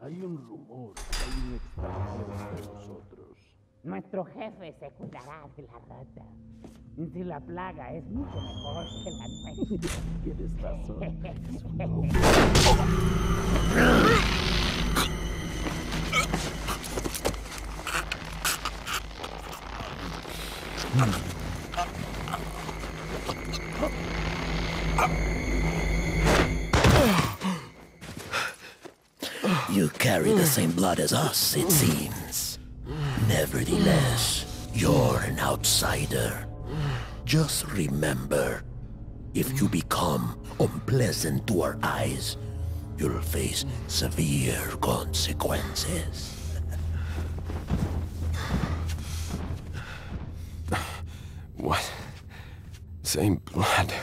Hay un rumor, hay un extraño entre nosotros. Nuestro jefe se curará de la rata. Si la plaga es mucho mejor que la nuestra. Tienes razón. You carry the same blood as us, it seems. Nevertheless, you're an outsider. Just remember, if you become unpleasant to our eyes, you'll face severe consequences. Same blood.